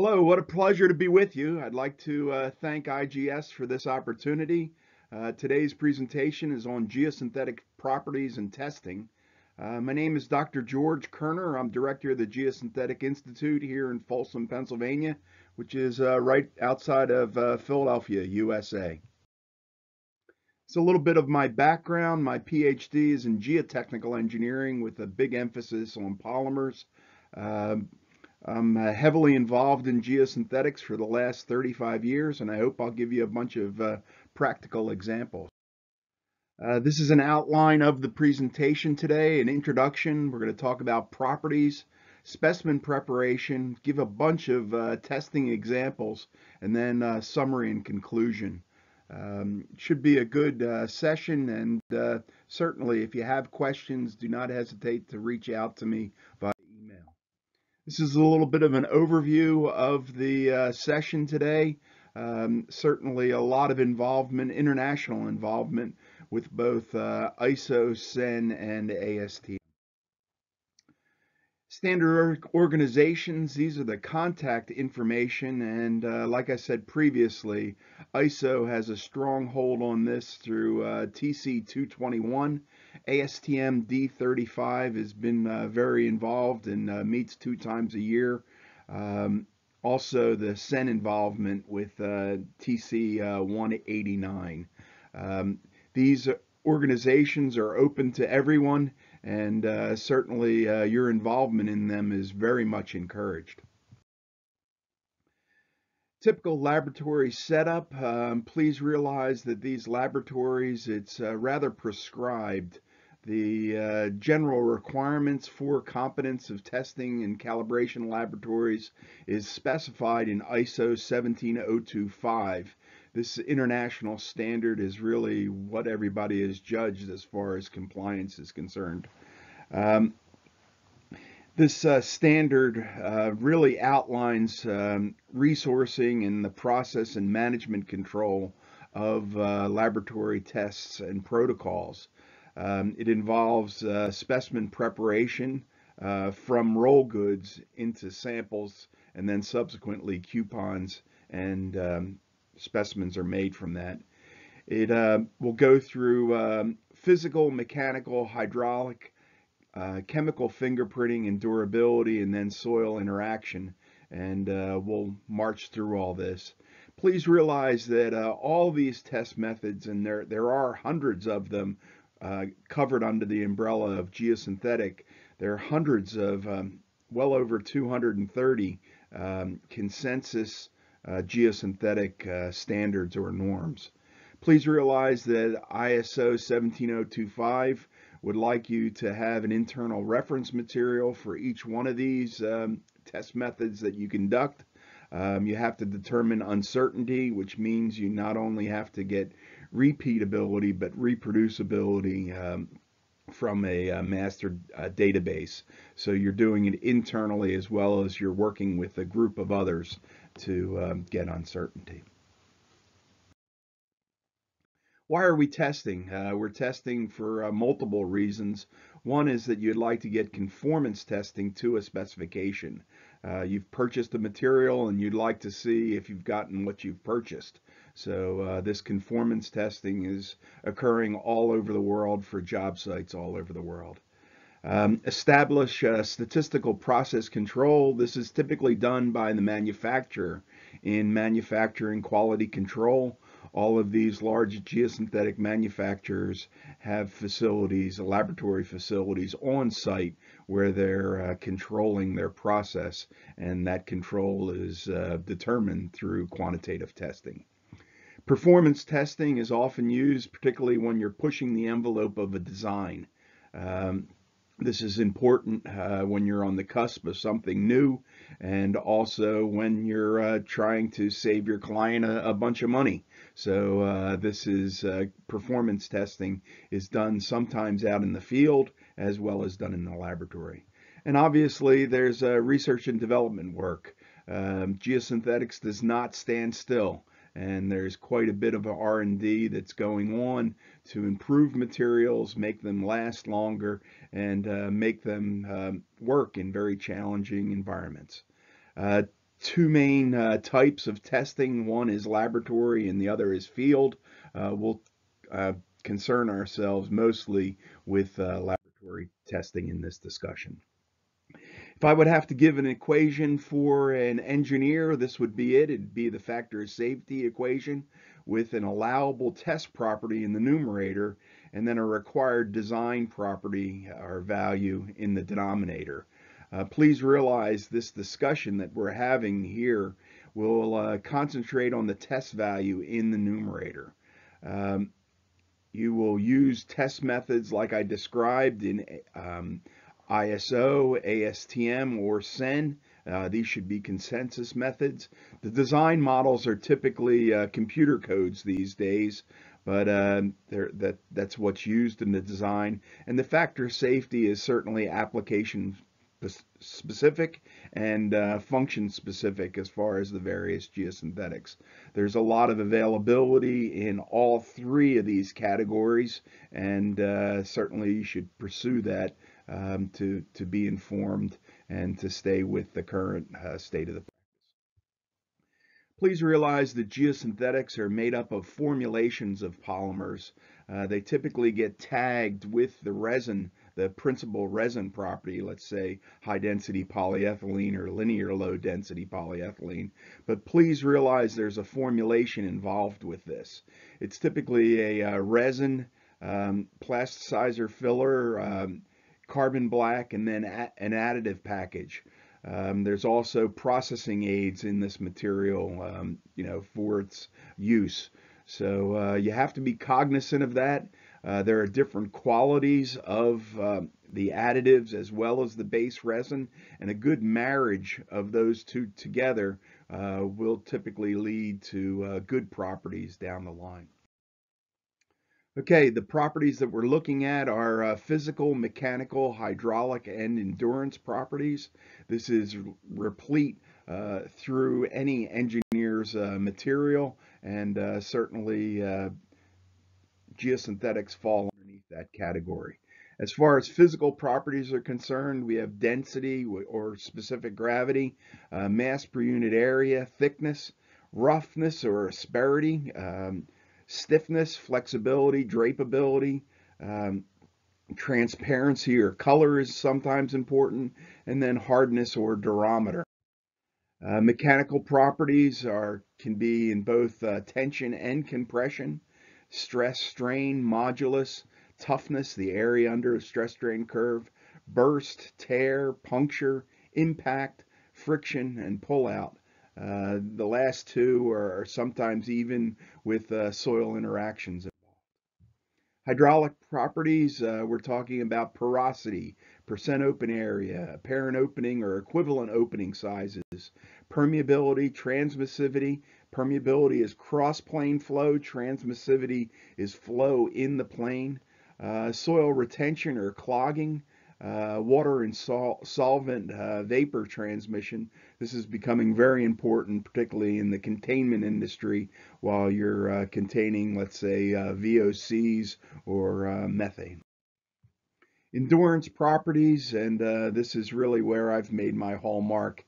Hello, what a pleasure to be with you. I'd like to uh, thank IGS for this opportunity. Uh, today's presentation is on geosynthetic properties and testing. Uh, my name is Dr. George Koerner. I'm director of the Geosynthetic Institute here in Folsom, Pennsylvania, which is uh, right outside of uh, Philadelphia, USA. So a little bit of my background. My PhD is in geotechnical engineering with a big emphasis on polymers. Um, I'm uh, heavily involved in geosynthetics for the last 35 years, and I hope I'll give you a bunch of uh, practical examples. Uh, this is an outline of the presentation today, an introduction. We're going to talk about properties, specimen preparation, give a bunch of uh, testing examples, and then uh, summary and conclusion. Um, should be a good uh, session, and certainly if you have questions, do not hesitate to reach out to me via this is a little bit of an overview of the uh, session today. Um, certainly a lot of involvement, international involvement with both uh, ISO, CEN, and ASTM. Standard organizations, these are the contact information, and uh, like I said previously, ISO has a strong hold on this through uh, TC 221 ASTM D35 has been uh, very involved and uh, meets two times a year. Um, also, the CEN involvement with uh, TC uh, 189. Um, these organizations are open to everyone, and uh, certainly your involvement in them is very much encouraged typical laboratory setup, um, please realize that these laboratories, it's uh, rather prescribed. The uh, general requirements for competence of testing and calibration laboratories is specified in ISO 17025. This international standard is really what everybody is judged as far as compliance is concerned. Um, this uh, standard uh, really outlines um, resourcing and the process and management control of uh, laboratory tests and protocols. Um, it involves uh, specimen preparation uh, from roll goods into samples and then subsequently coupons and um, specimens are made from that. It uh, will go through um, physical, mechanical, hydraulic, uh, chemical fingerprinting and durability, and then soil interaction. And uh, we'll march through all this. Please realize that uh, all these test methods, and there, there are hundreds of them uh, covered under the umbrella of geosynthetic, there are hundreds of, um, well over 230 um, consensus uh, geosynthetic uh, standards or norms. Please realize that ISO 17025 would like you to have an internal reference material for each one of these um, test methods that you conduct. Um, you have to determine uncertainty, which means you not only have to get repeatability, but reproducibility um, from a, a uh, master uh, database. So you're doing it internally as well as you're working with a group of others to um, get uncertainty. Why are we testing? Uh, we're testing for uh, multiple reasons. One is that you'd like to get conformance testing to a specification. Uh, you've purchased a material and you'd like to see if you've gotten what you've purchased. So uh, this conformance testing is occurring all over the world for job sites all over the world. Um, establish uh, statistical process control. This is typically done by the manufacturer in manufacturing quality control all of these large geosynthetic manufacturers have facilities, laboratory facilities on site where they're uh, controlling their process, and that control is uh, determined through quantitative testing. Performance testing is often used, particularly when you're pushing the envelope of a design. Um, this is important uh, when you're on the cusp of something new and also when you're uh, trying to save your client a, a bunch of money. So uh, this is uh, performance testing is done sometimes out in the field as well as done in the laboratory. And obviously there's uh, research and development work. Um, geosynthetics does not stand still and there's quite a bit of R&D that's going on to improve materials, make them last longer, and uh, make them um, work in very challenging environments. Uh, two main uh, types of testing. One is laboratory and the other is field. Uh, we'll uh, concern ourselves mostly with uh, laboratory testing in this discussion. If I would have to give an equation for an engineer, this would be it. It'd be the factor of safety equation with an allowable test property in the numerator and then a required design property or value in the denominator. Uh, please realize this discussion that we're having here will uh, concentrate on the test value in the numerator. Um, you will use test methods like I described in um, ISO, ASTM, or CEN. Uh, these should be consensus methods. The design models are typically uh, computer codes these days, but uh, that, that's what's used in the design. And the factor safety is certainly application specific and uh, function specific as far as the various geosynthetics. There's a lot of availability in all three of these categories and uh, certainly you should pursue that um, to, to be informed and to stay with the current uh, state of the practice. Please realize that geosynthetics are made up of formulations of polymers. Uh, they typically get tagged with the resin the principal resin property, let's say high density polyethylene or linear low density polyethylene. But please realize there's a formulation involved with this. It's typically a uh, resin, um, plasticizer filler, um, carbon black, and then an additive package. Um, there's also processing aids in this material, um, you know, for its use. So uh, you have to be cognizant of that. Uh, there are different qualities of um, the additives as well as the base resin, and a good marriage of those two together uh, will typically lead to uh, good properties down the line. Okay, the properties that we're looking at are uh, physical, mechanical, hydraulic, and endurance properties. This is replete uh, through any engineer's uh, material and uh, certainly geosynthetics fall underneath that category. As far as physical properties are concerned, we have density or specific gravity, uh, mass per unit area, thickness, roughness or asperity, um, stiffness, flexibility, drapeability, um, transparency or color is sometimes important, and then hardness or durometer. Uh, mechanical properties are can be in both uh, tension and compression stress strain modulus, toughness, the area under a stress strain curve, burst, tear, puncture, impact, friction, and pullout. Uh, the last two are, sometimes even with uh, soil interactions. Hydraulic properties, uh, we're talking about porosity, percent open area, apparent opening or equivalent opening sizes, permeability, transmissivity, Permeability is cross-plane flow. Transmissivity is flow in the plane. Uh, soil retention or clogging. Uh, water and sol solvent uh, vapor transmission. This is becoming very important, particularly in the containment industry, while you're uh, containing, let's say, uh, VOCs or uh, methane. Endurance properties, and this is really where I've made my hallmark.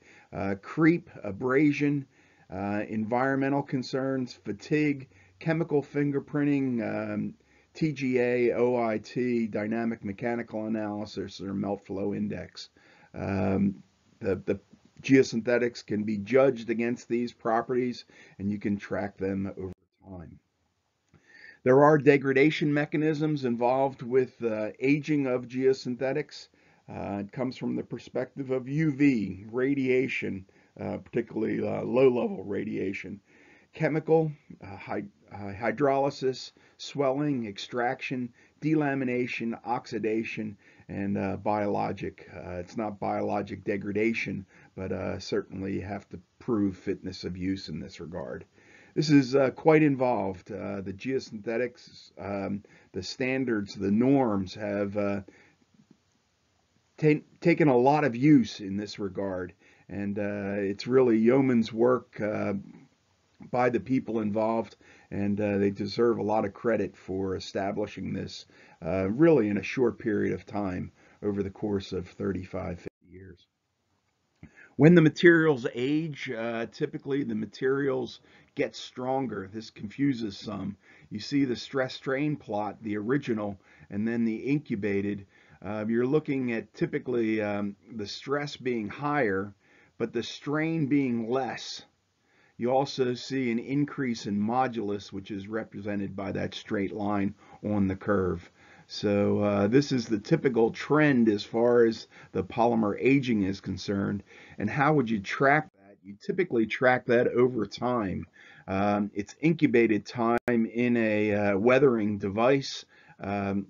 creep, abrasion, environmental concerns, fatigue, chemical fingerprinting, um, TGA, OIT, dynamic mechanical analysis, or melt flow index. Um, the, the geosynthetics can be judged against these properties and you can track them over time. There are degradation mechanisms involved with uh, aging of geosynthetics. Uh, it comes from the perspective of UV, radiation, uh, particularly uh, low-level radiation. Chemical, uh, hy hydrolysis, swelling, extraction, delamination, oxidation, and uh, biologic. Uh, it's not biologic degradation, but uh, certainly you have to prove fitness of use in this regard. This is quite involved. the geosynthetics, um, the standards, the norms have taken a lot of use in this regard and uh, it's really yeoman's work uh, by the people involved, and uh, they deserve a lot of credit for establishing this uh, really in a short period of time over the course of 35, 50 years. When the materials age, uh, typically the materials get stronger. This confuses some. You see the stress strain plot, the original, and then the incubated. Uh, you're looking at typically um, the stress being higher, but the strain being less. You also see an increase in modulus, which is represented by that straight line on the curve. So uh, this is the typical trend as far as the polymer aging is concerned. And how would you track that? You typically track that over time. Um, it's incubated time in a uh, weathering device. Um,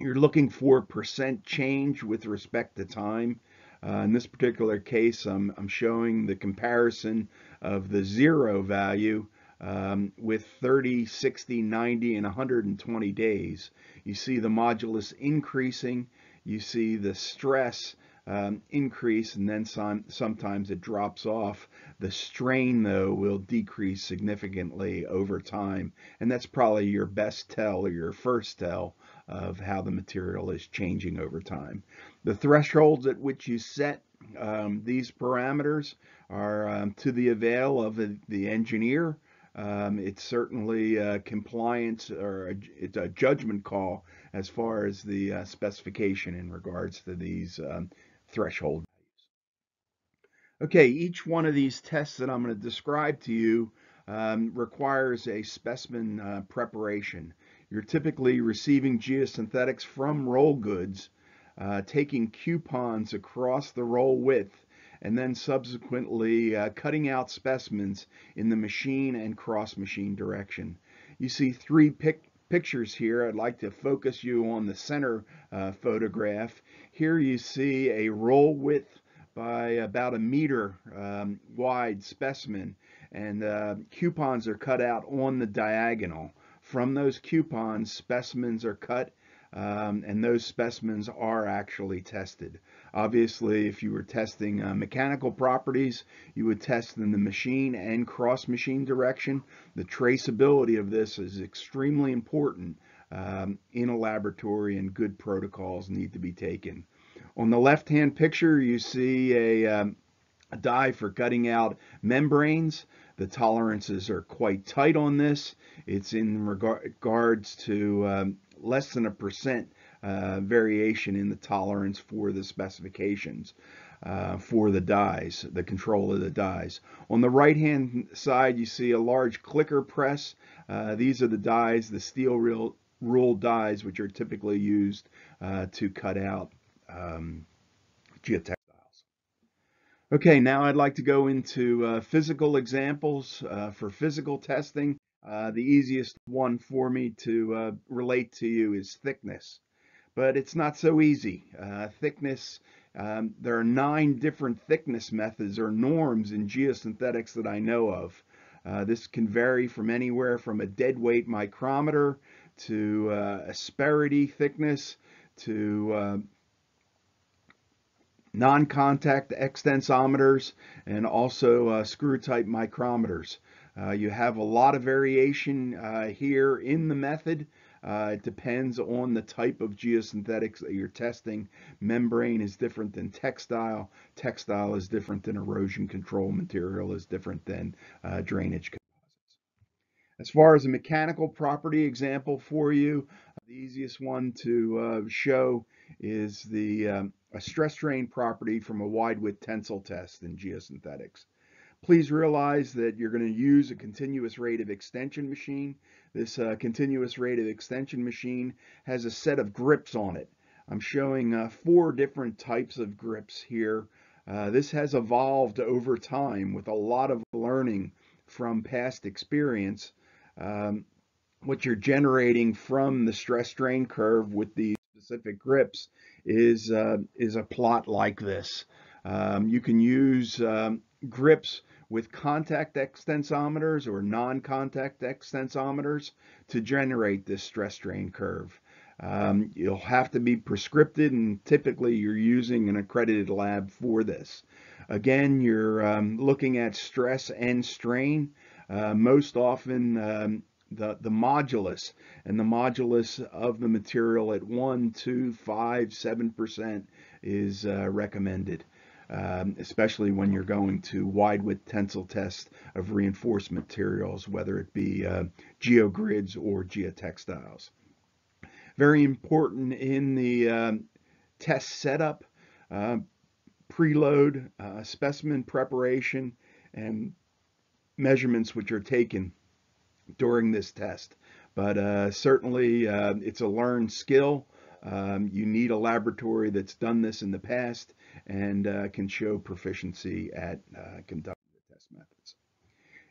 you're looking for percent change with respect to time. Uh, in this particular case, I'm, I'm showing the comparison of the zero value um, with 30, 60, 90, and 120 days. You see the modulus increasing, you see the stress um, increase, and then some, sometimes it drops off. The strain, though, will decrease significantly over time, and that's probably your best tell or your first tell of how the material is changing over time. The thresholds at which you set um, these parameters are um, to the avail of the engineer. Um, it's certainly a compliance or a, it's a judgment call as far as the uh, specification in regards to these um, threshold values. Okay, each one of these tests that I'm going to describe to you um, requires a specimen uh, preparation. You're typically receiving geosynthetics from roll goods, uh, taking coupons across the roll width, and then subsequently uh, cutting out specimens in the machine and cross machine direction. You see three pic pictures here. I'd like to focus you on the center uh, photograph. Here you see a roll width by about a meter um, wide specimen and uh, coupons are cut out on the diagonal. From those coupons, specimens are cut um, and those specimens are actually tested. Obviously, if you were testing uh, mechanical properties, you would test in the machine and cross machine direction. The traceability of this is extremely important um, in a laboratory and good protocols need to be taken. On the left-hand picture, you see a, um, a die for cutting out membranes. The tolerances are quite tight on this. It's in regards to um, less than a percent uh, variation in the tolerance for the specifications uh, for the dies, the control of the dies. On the right hand side you see a large clicker press. Uh, these are the dies, the steel rule, rule dies which are typically used uh, to cut out um, geotech. Okay, now I'd like to go into uh, physical examples uh, for physical testing. Uh, the easiest one for me to uh, relate to you is thickness, but it's not so easy. Uh, thickness, um, there are nine different thickness methods or norms in geosynthetics that I know of. Uh, this can vary from anywhere from a deadweight micrometer to asperity thickness to non-contact extensometers and also uh, screw type micrometers. Uh, you have a lot of variation uh, here in the method. Uh, it depends on the type of geosynthetics that you're testing. Membrane is different than textile. Textile is different than erosion control. Material is different than uh, drainage composites. As far as a mechanical property example for you, the easiest one to uh, show is the um, a stress strain property from a wide width tensile test in geosynthetics. Please realize that you're going to use a continuous rate of extension machine. This uh, continuous rate of extension machine has a set of grips on it. I'm showing uh, four different types of grips here. Uh, this has evolved over time with a lot of learning from past experience. Um, what you're generating from the stress strain curve with these specific grips is uh, is a plot like this. Um, you can use um, grips with contact extensometers or non-contact extensometers to generate this stress strain curve. Um, you'll have to be prescripted and typically you're using an accredited lab for this. Again, you're um, looking at stress and strain. Uh, most often um, the, the modulus and the modulus of the material at 1, 2, 5, 7% is uh, recommended. Um, especially when you're going to wide width tensile test of reinforced materials, whether it be uh, geogrids or geotextiles. Very important in the um, test setup, uh, preload, uh, specimen preparation, and measurements which are taken during this test. But uh, certainly uh, it's a learned skill. Um, you need a laboratory that's done this in the past and uh, can show proficiency at uh, conducting the test methods.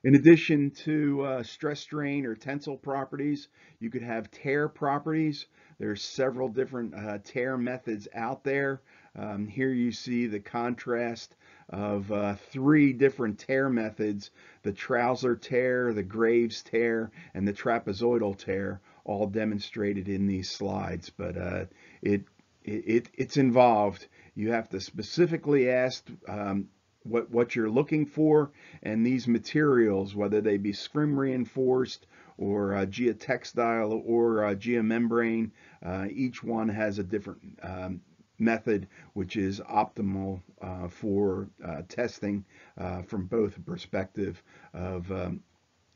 In addition to uh, stress strain or tensile properties, you could have tear properties. There's several different uh, tear methods out there. Um, here you see the contrast of uh, three different tear methods, the trouser tear, the Graves tear, and the trapezoidal tear, all demonstrated in these slides. But uh, it, it, it's involved. You have to specifically ask um, what, what you're looking for, and these materials, whether they be scrim reinforced or uh, geotextile or uh, geomembrane, uh, each one has a different um, method, which is optimal uh, for uh, testing uh, from both a perspective of um,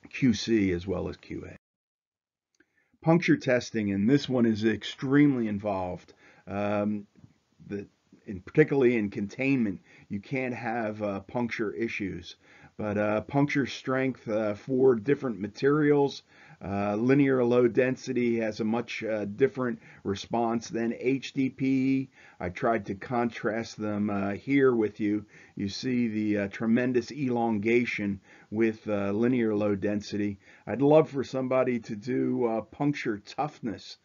QC as well as QA. Puncture testing, and this one is extremely involved. Um, the, in, particularly in containment, you can't have uh, puncture issues. But uh, puncture strength uh, for different materials uh, linear low density has a much uh, different response than HDPE. I tried to contrast them here with you. You see the tremendous elongation with linear low density. I'd love for somebody to do puncture toughness.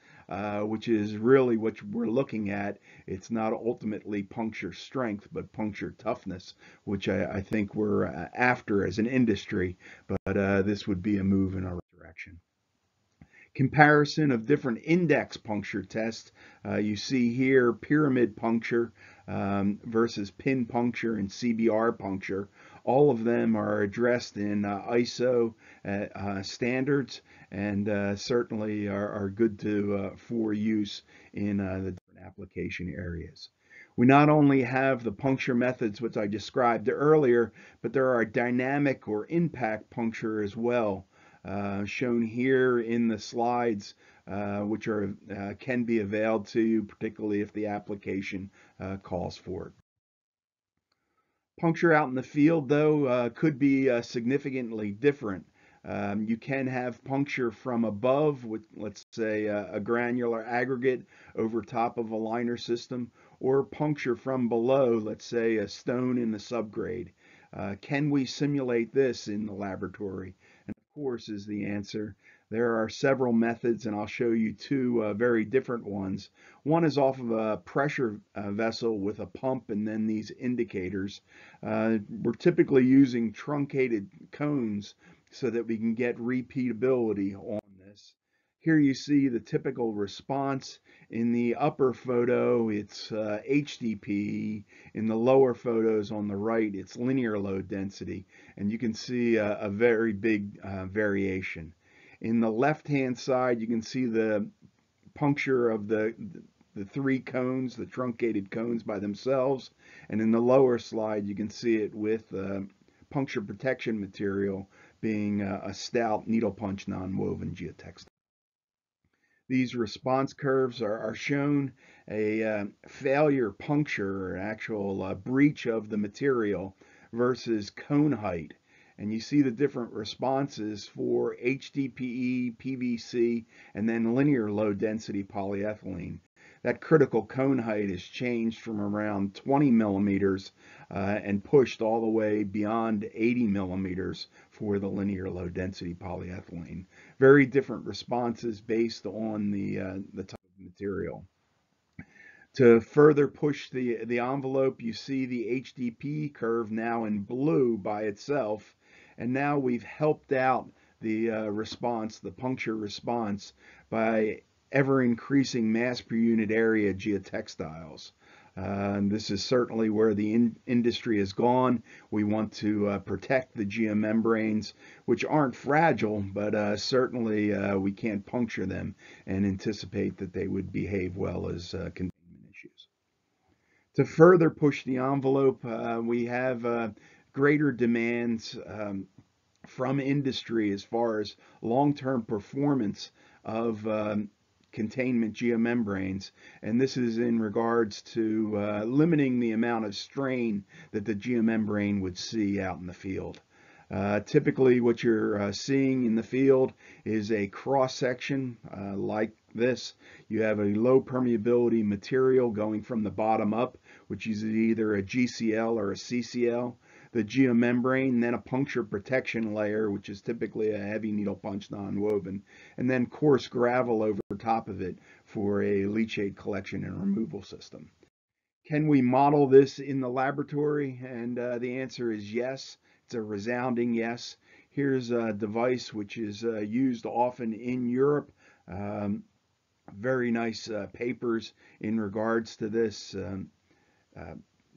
Which is really what we're looking at. It's not ultimately puncture strength, but puncture toughness, which I, I think we're after as an industry. But this would be a move in our direction. Comparison of different index puncture tests. Uh, you see here pyramid puncture um, versus pin puncture and CBR puncture. All of them are addressed in uh, ISO uh, uh, standards and certainly are, are good to for use in the different application areas. We not only have the puncture methods, which I described earlier, but there are dynamic or impact puncture as well. Uh, shown here in the slides, uh, which are uh, can be availed to you, particularly if the application calls for it. Puncture out in the field, though, uh, could be significantly different. Um, you can have puncture from above with, let's say, a granular aggregate over top of a liner system, or puncture from below, let's say, a stone in the subgrade. Uh, can we simulate this in the laboratory? And of course is the answer. There are several methods, and I'll show you two uh, very different ones. One is off of a pressure uh, vessel with a pump and then these indicators. Uh, we're typically using truncated cones so that we can get repeatability on this. Here you see the typical response. In the upper photo, it's uh, HDP. In the lower photos on the right, it's linear low density. And you can see a, a very big uh, variation. In the left-hand side, you can see the puncture of the, the three cones, the truncated cones by themselves. And in the lower slide, you can see it with uh, puncture protection material being uh, a stout needle punch non-woven geotextile. These response curves are, are shown a uh, failure puncture or actual uh, breach of the material versus cone height. And you see the different responses for HDPE, PVC, and then linear low density polyethylene that critical cone height is changed from around 20 millimeters uh, and pushed all the way beyond 80 millimeters for the linear low density polyethylene. Very different responses based on the, uh, the type of material. To further push the, the envelope, you see the HDP curve now in blue by itself. And now we've helped out the uh, response, the puncture response, by ever increasing mass per unit area geotextiles. Uh, this is certainly where the in industry has gone. We want to uh, protect the geomembranes, which aren't fragile, but uh, certainly uh, we can't puncture them and anticipate that they would behave well as uh, containment issues. To further push the envelope, uh, we have greater demands um, from industry as far as long-term performance of um, containment geomembranes, and this is in regards to uh, limiting the amount of strain that the geomembrane would see out in the field. Uh, typically what you're uh, seeing in the field is a cross section uh, like this. You have a low permeability material going from the bottom up, which is either a GCL or a CCL the geomembrane, then a puncture protection layer, which is typically a heavy needle punch non-woven, and then coarse gravel over top of it for a leachate collection and removal system. Can we model this in the laboratory? And uh, the answer is yes. It's a resounding yes. Here's a device which is uh, used often in Europe. Um, very nice uh, papers in regards to this. Um, uh,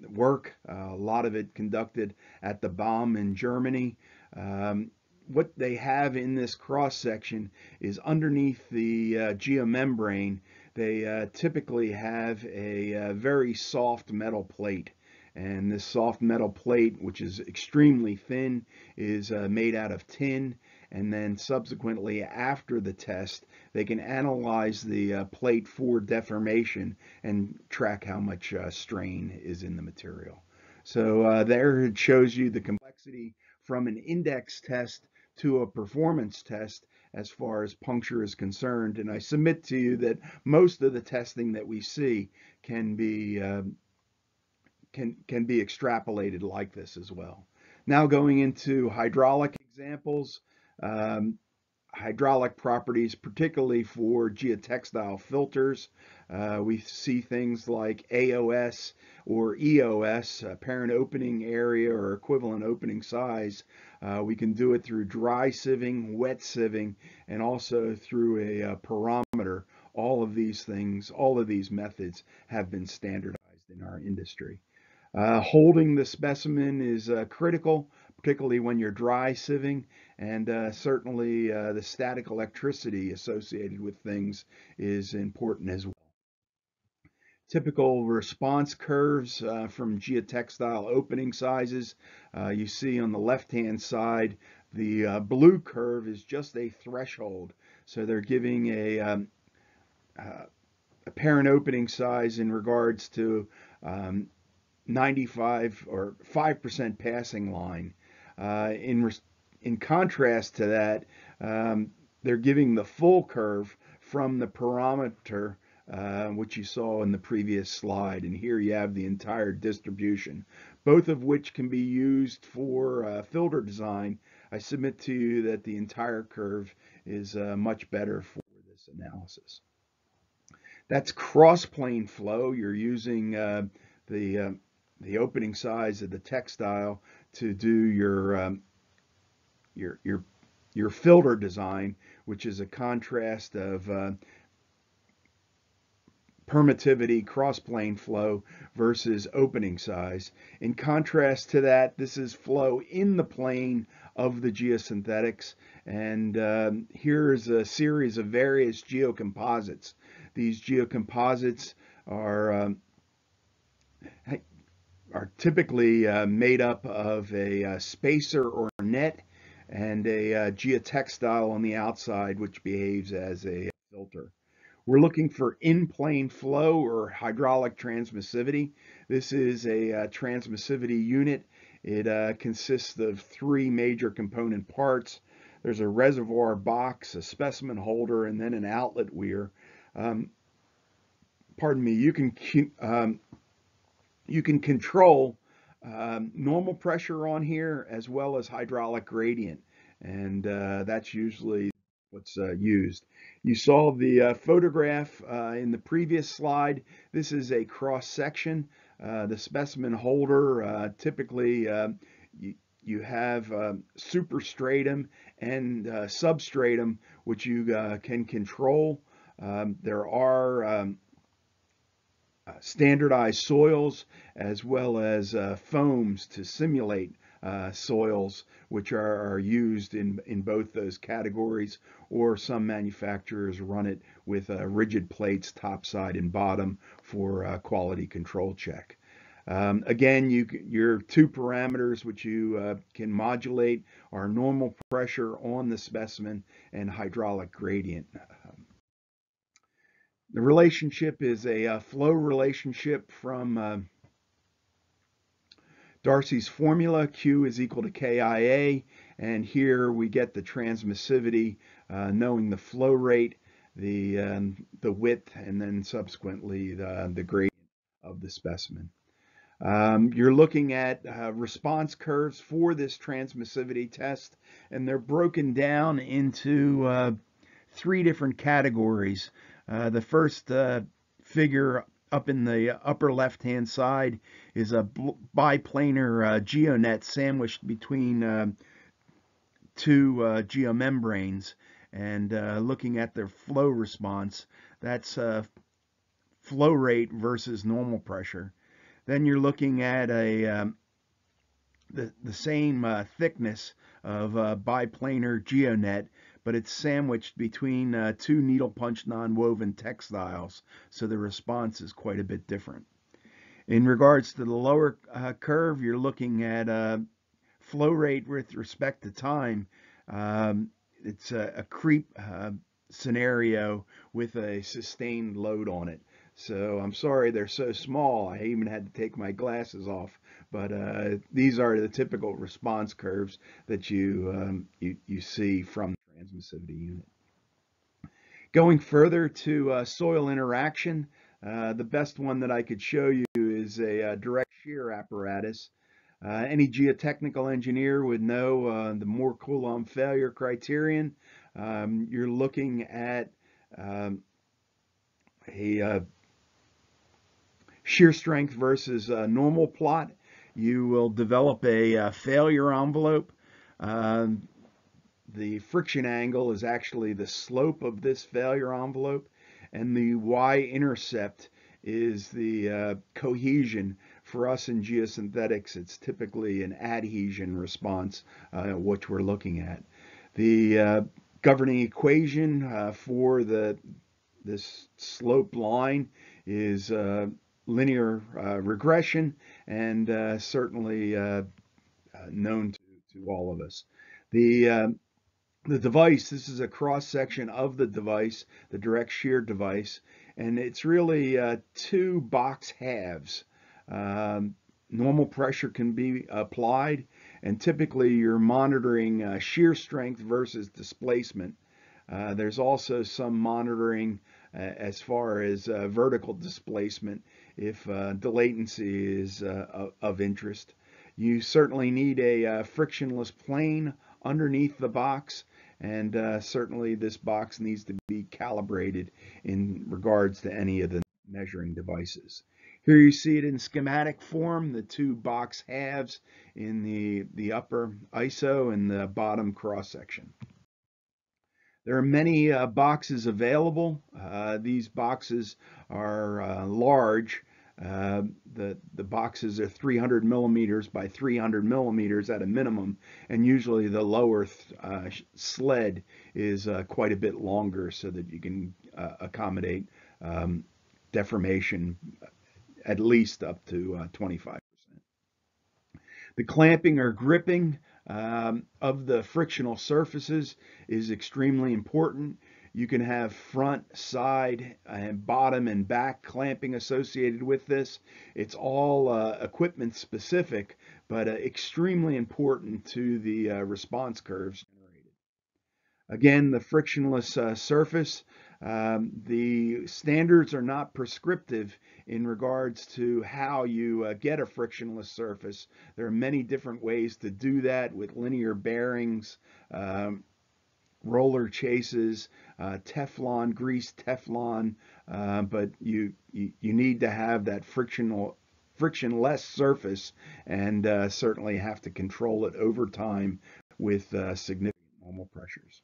work, uh, a lot of it conducted at the BAM in Germany. Um, what they have in this cross section is underneath the uh, geomembrane, they uh, typically have a, a, uh, very soft metal plate. And this soft metal plate, which is extremely thin, is uh, made out of tin and then subsequently after the test they can analyze the uh, plate for deformation and track how much uh, strain is in the material. So uh, there it shows you the complexity from an index test to a performance test as far as puncture is concerned and I submit to you that most of the testing that we see can be um, can can be extrapolated like this as well. Now going into hydraulic examples, um, hydraulic properties, particularly for geotextile filters. Uh, we see things like AOS or EOS, apparent opening area or equivalent opening size. Uh, we can do it through dry sieving, wet sieving, and also through a, a porometer. All of these things, all of these methods have been standardized in our industry. Uh, holding the specimen is uh, critical, particularly when you're dry sieving, and uh, certainly uh, the static electricity associated with things is important as well. Typical response curves uh, from geotextile opening sizes. Uh, you see on the left-hand side, the blue curve is just a threshold. So they're giving a um, apparent opening size in regards to um, 95 or 5% passing line. Uh, in, in contrast to that, um, they're giving the full curve from the porometer uh, which you saw in the previous slide. And here you have the entire distribution, both of which can be used for uh, filter design. I submit to you that the entire curve is uh, much better for this analysis. That's cross-plane flow. You're using uh, the uh, the opening size of the textile to do your um, your your your filter design, which is a contrast of uh, permittivity, cross-plane flow versus opening size. In contrast to that, this is flow in the plane of the geosynthetics. And um, here is a series of various geocomposites. These geocomposites are um, are typically uh, made up of a uh, spacer or net and a uh, geotextile on the outside, which behaves as a filter. We're looking for in-plane flow or hydraulic transmissivity. This is a uh, transmissivity unit. It consists of three major component parts. There's a reservoir box, a specimen holder, and then an outlet weir. Um, pardon me, you can um, you can control um, normal pressure on here as well as hydraulic gradient. And uh, that's usually what's uh, used. You saw the uh, photograph uh, in the previous slide. This is a cross section. Uh, the specimen holder, uh, typically um, you, you have um, superstratum and substratum, which you can control. Um, there are um, standardized soils as well as uh, foams to simulate uh, soils which are, are, used in, in both those categories or some manufacturers run it with uh, rigid plates top side and bottom for uh, quality control check. Um, again, you, your two parameters which you uh, can modulate are normal pressure on the specimen and hydraulic gradient. The relationship is a, a, uh, flow relationship from uh, Darcy's formula, Q is equal to KIA, and here we get the transmissivity, uh, knowing the flow rate, the, um, the width, and then subsequently the, the gradient of the specimen. Um, you're looking at uh, response curves for this transmissivity test, and they're broken down into uh, three different categories. Uh, the first uh, figure up in the upper left-hand side is a biplanar uh, geonet sandwiched between uh, two geomembranes. And looking at their flow response, that's flow rate versus normal pressure. Then you're looking at a um, the, the same uh, thickness of uh, biplanar geonet, but it's sandwiched between uh, two needle punch non-woven textiles, so the response is quite a bit different. In regards to the lower uh, curve, you're looking at a uh, flow rate with respect to time. Um, it's a, a creep uh, scenario with a sustained load on it. So I'm sorry they're so small. I even had to take my glasses off. But uh, these are the typical response curves that you, um, you, you see from transmissivity unit. Going further to uh, soil interaction, uh, the best one that I could show you is a, uh, direct shear apparatus. Uh, any geotechnical engineer would know uh, the Mohr Coulomb failure criterion. Um, you're looking at um, a shear strength versus a normal plot. You will develop a, failure envelope. Uh, the friction angle is actually the slope of this failure envelope, and the y-intercept is the uh, cohesion. For us in geosynthetics, it's typically an adhesion response, uh, which we're looking at. The uh, governing equation uh, for the this slope line is uh, linear uh, regression and certainly known to, to all of us. The, um, the device, this is a cross section of the device, the direct shear device, and it's really uh, two box halves. Um, normal pressure can be applied and typically you're monitoring uh, shear strength versus displacement. Uh, there's also some monitoring uh, as far as uh, vertical displacement if uh, the latency is uh, of interest. You certainly need a uh, frictionless plane underneath the box and uh, certainly this box needs to be calibrated in regards to any of the measuring devices. Here you see it in schematic form, the two box halves in the, the upper ISO and the bottom cross section. There are many uh, boxes available. Uh, these boxes are uh, large. Uh, the, the boxes are 300 millimeters by 300 millimeters at a minimum, and usually the lower uh, sled is uh, quite a bit longer so that you can accommodate um, deformation at least up to 25%. The clamping or gripping um, of the frictional surfaces is extremely important. You can have front, side, and bottom and back clamping associated with this. It's all uh, equipment specific, but uh, extremely important to the uh, response curves. Again, the frictionless uh, surface um, the standards are not prescriptive in regards to how you uh, get a frictionless surface. There are many different ways to do that with linear bearings, um, roller chases, uh, Teflon, grease Teflon, uh, but you, you, you need to have that frictional frictionless surface and uh, certainly have to control it over time with uh, significant normal pressures.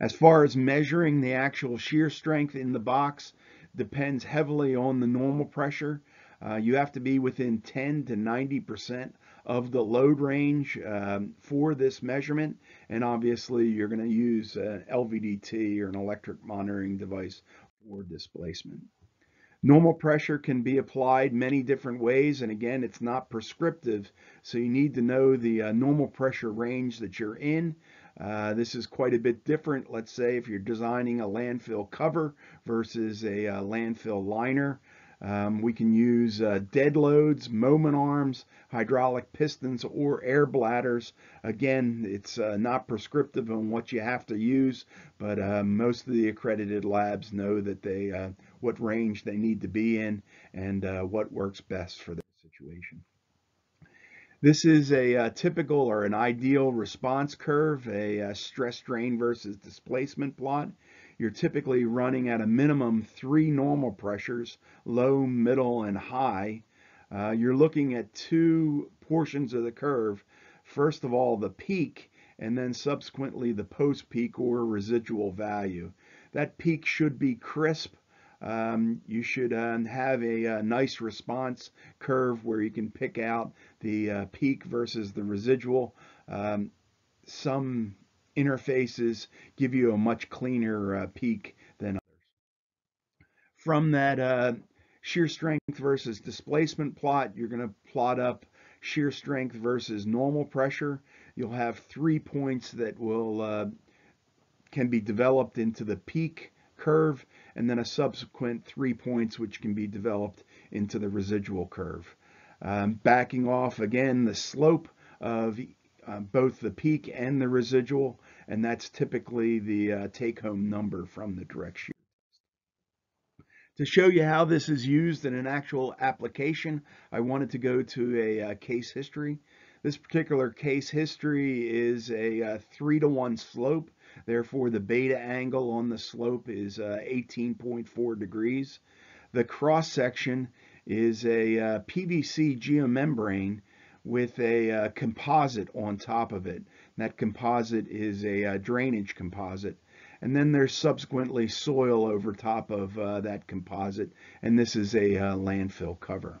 As far as measuring the actual shear strength in the box depends heavily on the normal pressure. Uh, you have to be within 10 to 90% of the load range um, for this measurement. And obviously you're going to use an LVDT or an electric monitoring device for displacement. Normal pressure can be applied many different ways, and again, it's not prescriptive, so you need to know the uh, normal pressure range that you're in. Uh, this is quite a bit different. Let's say if you're designing a landfill cover versus a uh, landfill liner. Um, we can use uh, dead loads, moment arms, hydraulic pistons, or air bladders. Again, it's uh, not prescriptive on what you have to use, but uh, most of the accredited labs know that they uh, what range they need to be in and what works best for their situation. This is a, a, uh, typical or an ideal response curve, a, a stress strain versus displacement plot you're typically running at a minimum three normal pressures, low, middle, and high. Uh, you're looking at two portions of the curve. First of all, the peak, and then subsequently the post-peak or residual value. That peak should be crisp. Um, you should uh, have a, a, nice response curve where you can pick out the uh, peak versus the residual. Um, some interfaces give you a much cleaner uh, peak than others. From that uh, shear strength versus displacement plot, you're going to plot up shear strength versus normal pressure. You'll have three points that will uh, can be developed into the peak curve and then a subsequent three points which can be developed into the residual curve. Um, backing off again the slope of uh, both the peak and the residual, and that's typically the uh, take-home number from the direct shear. To show you how this is used in an actual application, I wanted to go to a, uh, case history. This particular case history is a, uh, 3 to 1 slope, therefore the beta angle on the slope is 18.4 uh, degrees. The cross section is a uh, PVC geomembrane with a uh, composite on top of it. That composite is a uh, drainage composite. And then there's subsequently soil over top of uh, that composite, and this is a uh, landfill cover.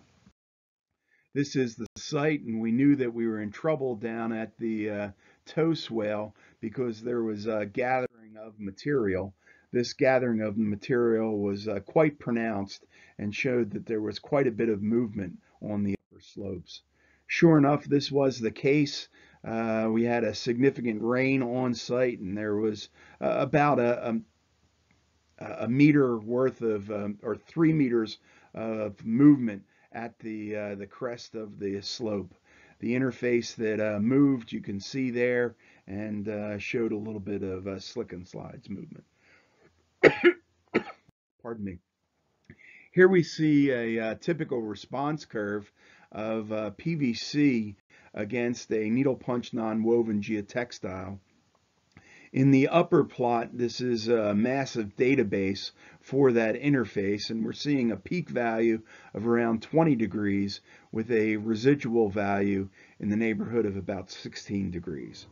This is the site, and we knew that we were in trouble down at the uh, toe swale because there was a gathering of material. This gathering of material was uh, quite pronounced and showed that there was quite a bit of movement on the upper slopes. Sure enough, this was the case. Uh, we had a significant rain on site, and there was uh, about a, a, a, meter worth of, um, or three meters of movement at the uh, the crest of the slope. The interface that uh, moved, you can see there, and uh, showed a little bit of uh, slickensides movement. Pardon me. Here we see a typical response curve of uh, PVC against a needle punch non-woven geotextile. In the upper plot, this is a massive database for that interface, and we're seeing a peak value of around 20 degrees with a residual value in the neighborhood of about 16 degrees.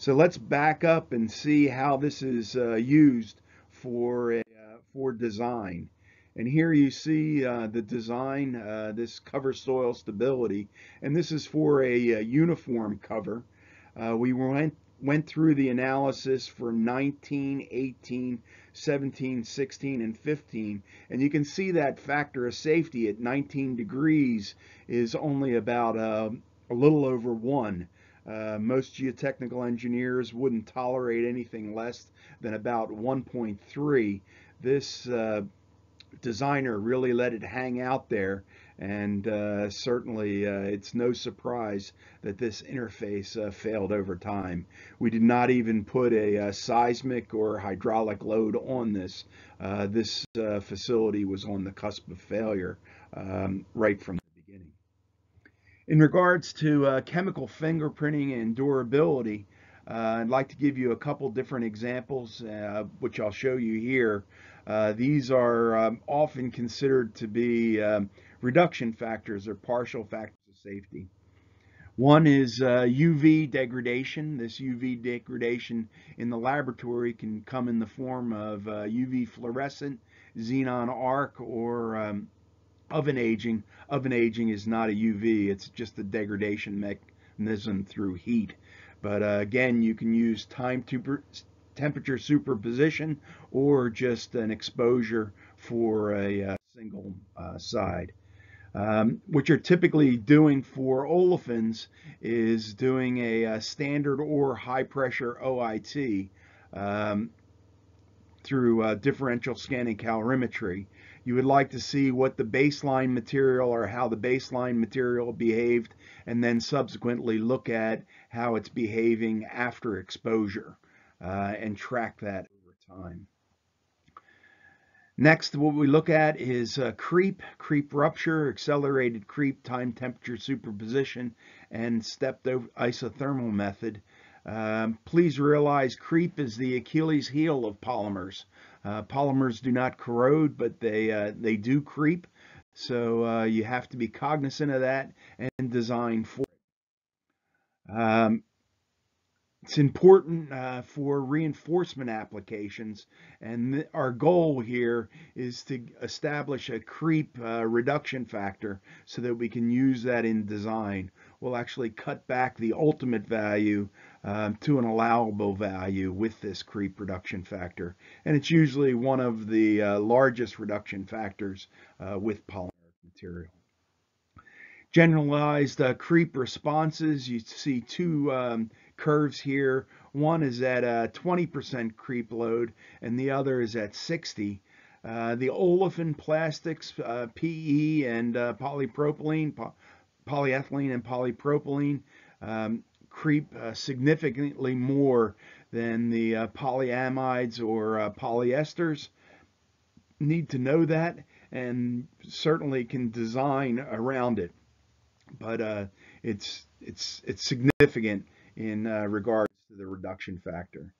So let's back up and see how this is uh, used for, uh, for design. And here you see uh, the design, uh, this cover soil stability, and this is for a, a uniform cover. Uh, we went, went through the analysis for 19, 18, 17, 16, and 15, and you can see that factor of safety at 19 degrees is only about uh, a little over one. Uh, most geotechnical engineers wouldn't tolerate anything less than about 1.3. This uh, designer really let it hang out there and uh, certainly uh, it's no surprise that this interface uh, failed over time. We did not even put a, a uh, seismic or hydraulic load on this. Uh, this uh, facility was on the cusp of failure um, right from. In regards to chemical fingerprinting and durability, I'd like to give you a couple different examples, which I'll show you here. Uh, these are um, often considered to be um, reduction factors or partial factors of safety. One is uh, UV degradation. This UV degradation in the laboratory can come in the form of uh, UV fluorescent, xenon arc, or um, oven aging. Oven aging is not a UV, it's just a degradation mechanism through heat. But uh, again, you can use time to temperature superposition or just an exposure for a, uh, single uh, side. Um, what you're typically doing for olefins is doing a, a standard or high pressure OIT um, through uh, differential scanning calorimetry. You would like to see what the baseline material or how the baseline material behaved and then subsequently look at how it's behaving after exposure uh, and track that over time. Next, what we look at is uh, creep, creep rupture, accelerated creep, time temperature superposition, and stepped isothermal method. Um, please realize creep is the Achilles heel of polymers. Uh, polymers do not corrode, but they, uh, they do creep. So uh, you have to be cognizant of that and design for it. Um, it's important uh, for reinforcement applications, and our goal here is to establish a creep uh, reduction factor so that we can use that in design. We'll actually cut back the ultimate value um, to an allowable value with this creep reduction factor, and it's usually one of the uh, largest reduction factors uh, with polymer material. Generalized uh, creep responses, you see two um, curves here. One is at a 20% creep load and the other is at 60. Uh, the olefin plastics, uh, PE and uh, polypropylene, po polyethylene and polypropylene um, creep uh, significantly more than the uh, polyamides or uh, polyesters. Need to know that and certainly can design around it. But it's it's it's significant in uh, regards to the reduction factor.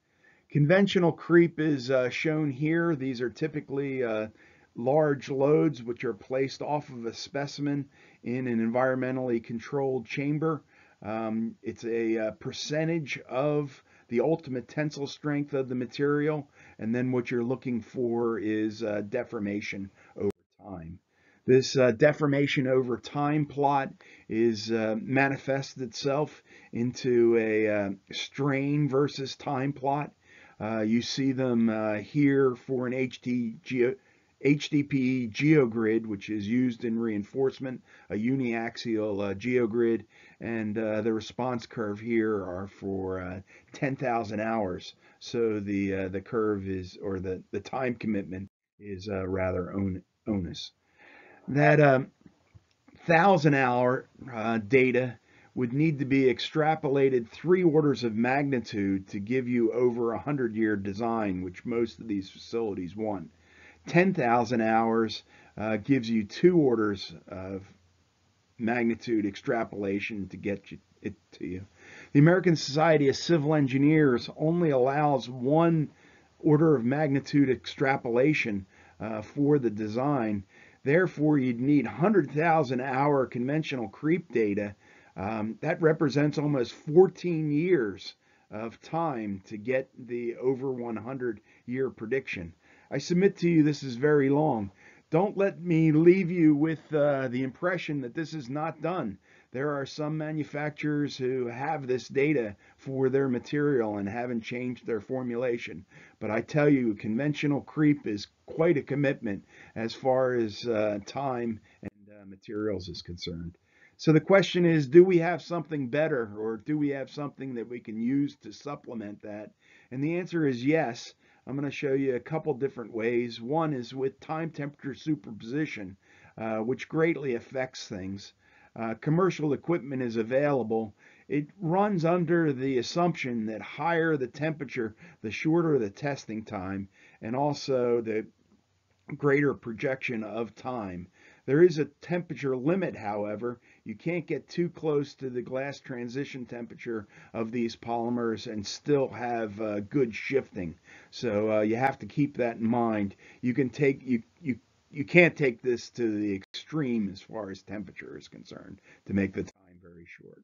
Conventional creep is uh, shown here. These are typically uh, large loads which are placed off of a specimen in an environmentally controlled chamber. Um, it's a, uh, percentage of the ultimate tensile strength of the material and then what you're looking for is uh, deformation over time. This uh, deformation over time plot is uh, manifests itself into a uh, strain versus time plot. Uh, you see them here for an geo HDPE geogrid, which is used in reinforcement, a uniaxial uh, geogrid, and the response curve here are for 10,000 hours. So the the curve is, or the, the time commitment is rather on, onus that um, thousand hour uh, data would need to be extrapolated three orders of magnitude to give you over a hundred year design, which most of these facilities want. 10,000 hours uh, gives you two orders of magnitude extrapolation to get you, it to you. The American Society of Civil Engineers only allows one order of magnitude extrapolation uh, for the design Therefore, you'd need 100,000 hour conventional creep data. Um, that represents almost 14 years of time to get the over 100 year prediction. I submit to you this is very long. Don't let me leave you with uh, the impression that this is not done. There are some manufacturers who have this data for their material and haven't changed their formulation. But I tell you, conventional creep is quite a commitment as far as uh, time and uh, materials is concerned. So the question is, do we have something better or do we have something that we can use to supplement that? And the answer is yes. I'm going to show you a couple different ways. One is with time temperature superposition, uh, which greatly affects things uh, commercial equipment is available, it runs under the assumption that higher the temperature, the shorter the testing time, and also the greater projection of time. There is a temperature limit, however. You can't get too close to the glass transition temperature of these polymers and still have uh, good shifting. So uh, you have to keep that in mind. You can take you you you can't take this to the extreme as far as temperature is concerned to make the time very short.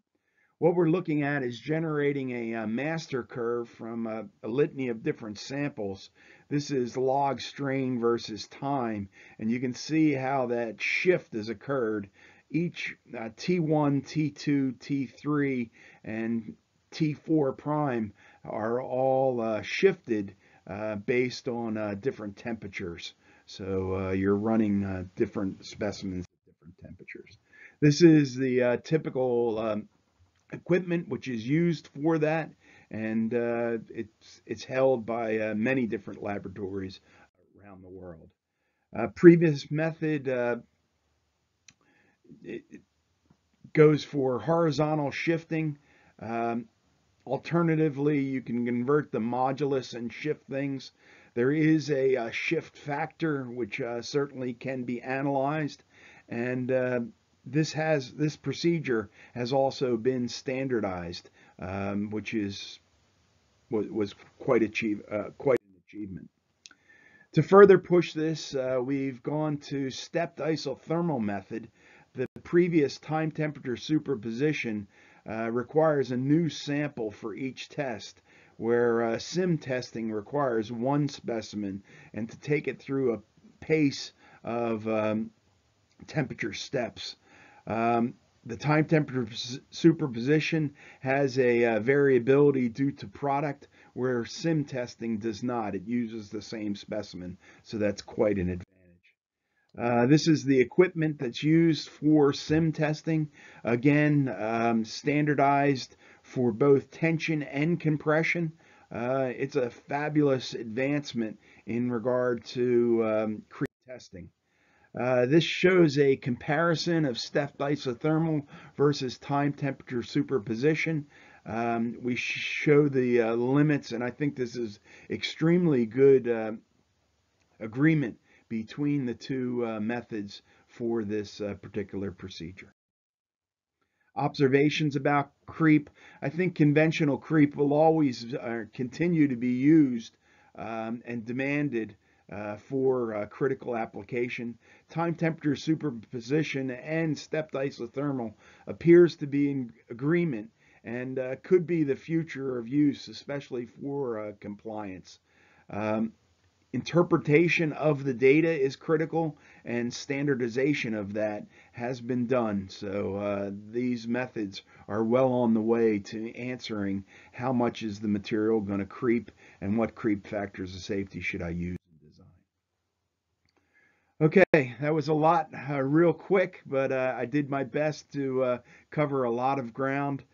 What we're looking at is generating a, a master curve from a, a, litany of different samples. This is log strain versus time, and you can see how that shift has occurred. Each uh, T1, T2, T3, and T4 prime are all uh, shifted uh, based on uh, different temperatures. So uh, you're running uh, different specimens at different temperatures. This is the uh, typical um, equipment which is used for that, and uh, it's it's held by uh, many different laboratories around the world. previous method it, it goes for horizontal shifting. Um, alternatively, you can convert the modulus and shift things. There is a, a shift factor, which uh, certainly can be analyzed. And uh, this has this procedure has also been standardized, um, which is was, was quite achieve uh, quite an achievement. To further push this, uh, we've gone to stepped isothermal method, the previous time temperature superposition uh, requires a new sample for each test, where uh, SIM testing requires one specimen and to take it through a pace of um, temperature steps. Um, the time temperature superposition has a uh, variability due to product where SIM testing does not. It uses the same specimen, so that's quite an advantage. Uh, this is the equipment that's used for sim testing. Again, um, standardized for both tension and compression. Uh, it's a fabulous advancement in regard to um, creep testing. Uh, this shows a comparison of stepped isothermal versus time temperature superposition. Um, we show the uh, limits, and I think this is extremely good uh, agreement between the two uh, methods for this uh, particular procedure. Observations about creep. I think conventional creep will always uh, continue to be used um, and demanded uh, for uh, critical application. Time temperature superposition and stepped isothermal appears to be in agreement and uh, could be the future of use, especially for compliance. Um, interpretation of the data is critical and standardization of that has been done. So uh, these methods are well on the way to answering how much is the material going to creep and what creep factors of safety should I use. Okay, that was a lot uh, real quick, but uh, I did my best to uh, cover a lot of ground.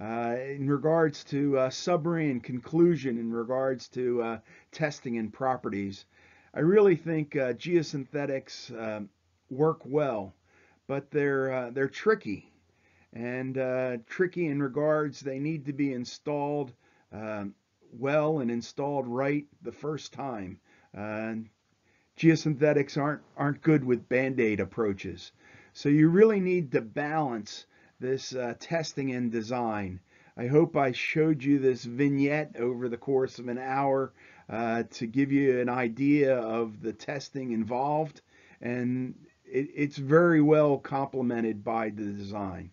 Uh, in regards to uh, summary and conclusion in regards to uh, testing and properties, I really think uh, geosynthetics um, work well, but they're uh, they're tricky, and uh, tricky in regards they need to be installed um, well and installed right the first time. Geosynthetics aren't aren't good with band-aid approaches, so you really need to balance this uh, testing and design. I hope I showed you this vignette over the course of an hour uh, to give you an idea of the testing involved and it, it's very well complemented by the design.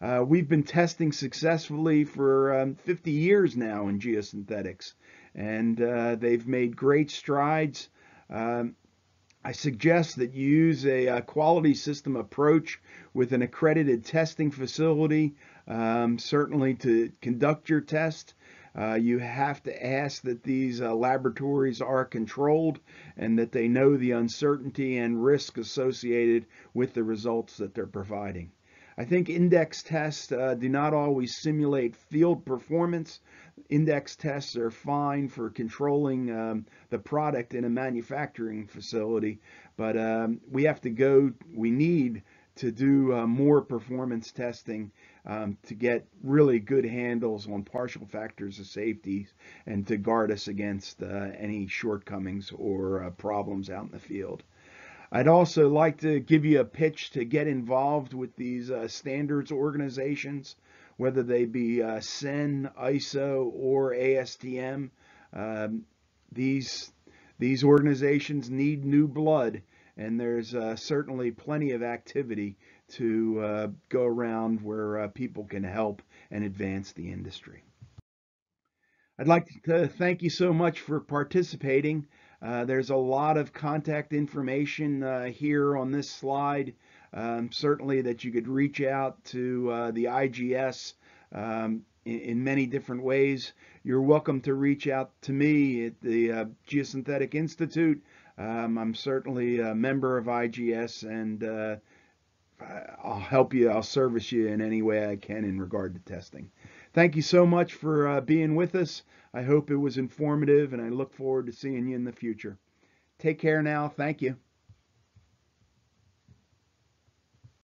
Uh, we've been testing successfully for um, 50 years now in geosynthetics and uh, they've made great strides. Um, I suggest that you use a, a, quality system approach with an accredited testing facility, um, certainly to conduct your test. Uh, you have to ask that these uh, laboratories are controlled and that they know the uncertainty and risk associated with the results that they're providing. I think index tests uh, do not always simulate field performance, index tests are fine for controlling um, the product in a manufacturing facility, but um, we have to go, we need to do uh, more performance testing um, to get really good handles on partial factors of safety and to guard us against uh, any shortcomings or uh, problems out in the field. I'd also like to give you a pitch to get involved with these uh, standards organizations whether they be uh, CEN, ISO, or ASTM. Um, these these organizations need new blood, and there's uh, certainly plenty of activity to uh, go around where uh, people can help and advance the industry. I'd like to thank you so much for participating. Uh, there's a lot of contact information uh, here on this slide um, certainly that you could reach out to uh, the IGS um, in, in, many different ways. You're welcome to reach out to me at the uh, Geosynthetic Institute. Um, I'm certainly a member of IGS and uh, I'll help you, I'll service you in any way I can in regard to testing. Thank you so much for being with us. I hope it was informative and I look forward to seeing you in the future. Take care now. Thank you.